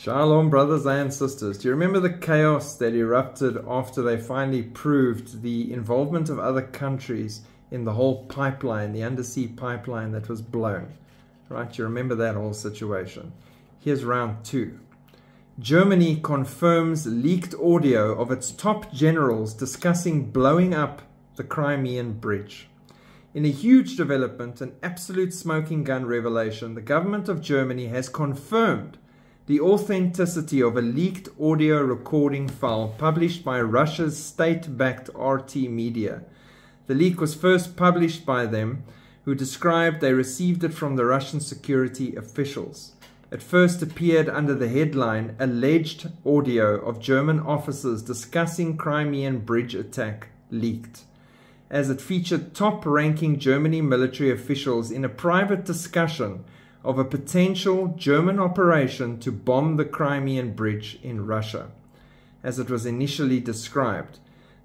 Shalom, brothers and sisters. Do you remember the chaos that erupted after they finally proved the involvement of other countries in the whole pipeline, the undersea pipeline that was blown? Right? You remember that whole situation. Here's round two. Germany confirms leaked audio of its top generals discussing blowing up the Crimean bridge. In a huge development, an absolute smoking gun revelation, the government of Germany has confirmed the authenticity of a leaked audio recording file published by Russia's state-backed RT media. The leak was first published by them, who described they received it from the Russian security officials. It first appeared under the headline Alleged Audio of German Officers Discussing Crimean Bridge Attack Leaked, as it featured top ranking Germany military officials in a private discussion of a potential German operation to bomb the Crimean Bridge in Russia, as it was initially described.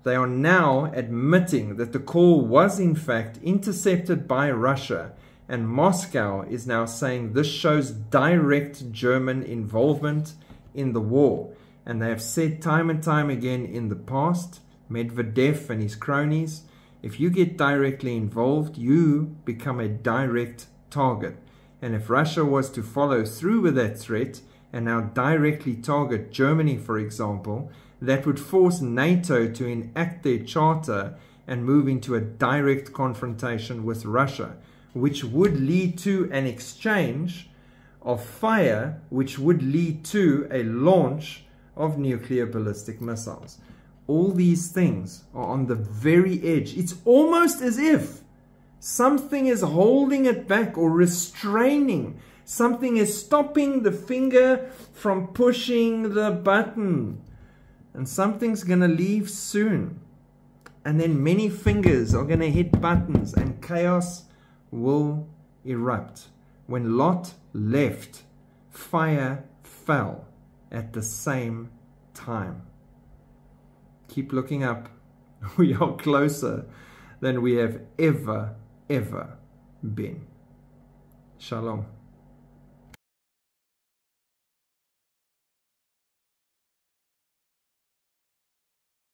They are now admitting that the call was in fact intercepted by Russia, and Moscow is now saying this shows direct German involvement in the war. And they have said time and time again in the past, Medvedev and his cronies, if you get directly involved, you become a direct target. And if Russia was to follow through with that threat and now directly target Germany, for example, that would force NATO to enact their charter and move into a direct confrontation with Russia, which would lead to an exchange of fire, which would lead to a launch of nuclear ballistic missiles. All these things are on the very edge. It's almost as if Something is holding it back or restraining. Something is stopping the finger from pushing the button. And something's going to leave soon. And then many fingers are going to hit buttons and chaos will erupt. When Lot left, fire fell at the same time. Keep looking up. We are closer than we have ever ever been. Shalom.